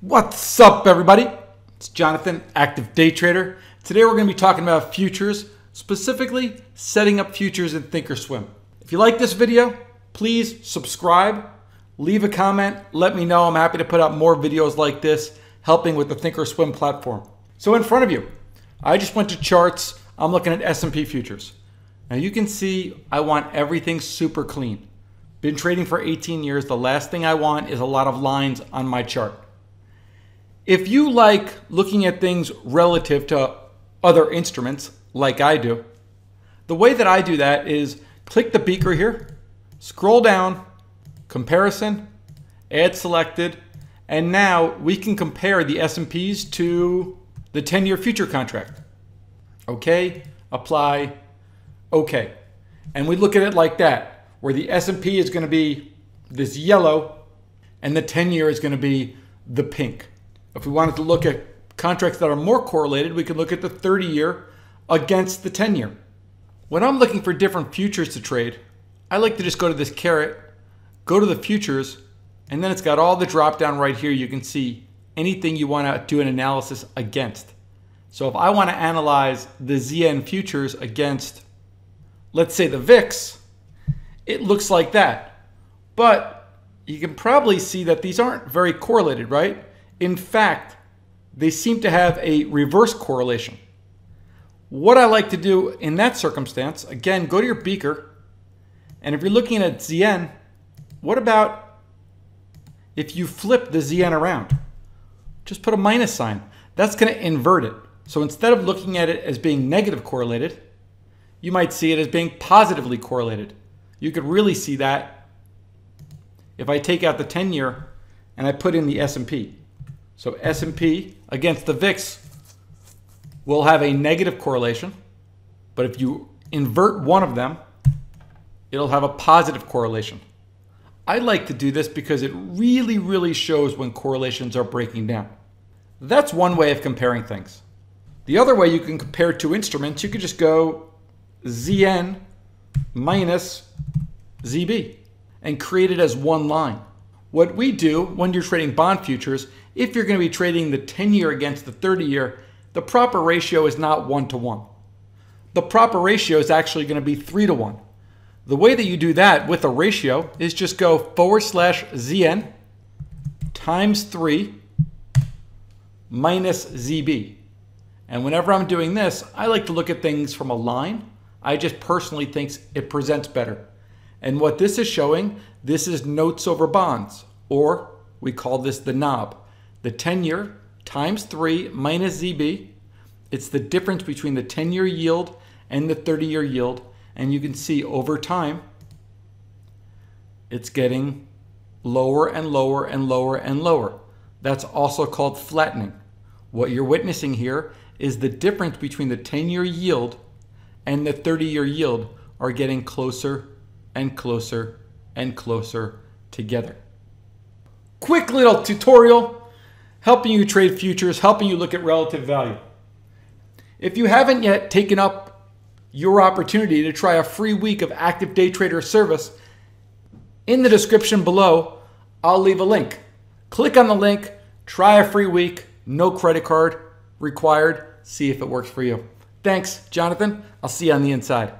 What's up, everybody? It's Jonathan, active day trader. Today we're going to be talking about futures, specifically setting up futures in Thinkorswim. If you like this video, please subscribe, leave a comment, let me know. I'm happy to put out more videos like this, helping with the Thinkorswim platform. So in front of you, I just went to charts. I'm looking at S&P futures. Now you can see I want everything super clean. Been trading for 18 years. The last thing I want is a lot of lines on my chart. If you like looking at things relative to other instruments, like I do, the way that I do that is click the beaker here, scroll down, comparison, add selected, and now we can compare the S&Ps to the 10-year future contract. Okay, apply, okay. And we look at it like that where the S&P is going to be this yellow and the 10 year is going to be the pink. If we wanted to look at contracts that are more correlated, we could look at the 30 year against the 10 year. When I'm looking for different futures to trade, I like to just go to this caret, go to the futures, and then it's got all the drop down right here. You can see anything you want to do an analysis against. So if I want to analyze the ZN futures against, let's say the VIX, it looks like that. But you can probably see that these aren't very correlated, right? In fact, they seem to have a reverse correlation. What I like to do in that circumstance, again, go to your beaker, and if you're looking at ZN, what about if you flip the ZN around? Just put a minus sign. That's going to invert it. So instead of looking at it as being negative correlated, you might see it as being positively correlated. You could really see that if I take out the 10 year and I put in the S&P. So S&P against the VIX will have a negative correlation, but if you invert one of them, it'll have a positive correlation. I like to do this because it really, really shows when correlations are breaking down. That's one way of comparing things. The other way you can compare two instruments, you could just go ZN minus ZB and create it as one line. What we do when you're trading bond futures, if you're going to be trading the 10 year against the 30 year, the proper ratio is not one to one. The proper ratio is actually going to be three to one. The way that you do that with a ratio is just go forward slash ZN times three minus ZB. And whenever I'm doing this, I like to look at things from a line. I just personally think it presents better. And what this is showing, this is notes over bonds, or we call this the NOB. The 10 year times 3 minus ZB. It's the difference between the 10 year yield and the 30 year yield. And you can see over time, it's getting lower and lower and lower and lower. That's also called flattening. What you're witnessing here is the difference between the 10 year yield and the 30 year yield are getting closer and closer and closer together. Quick little tutorial helping you trade futures, helping you look at relative value. If you haven't yet taken up your opportunity to try a free week of active day trader service, in the description below, I'll leave a link. Click on the link, try a free week, no credit card required, see if it works for you. Thanks, Jonathan. I'll see you on the inside.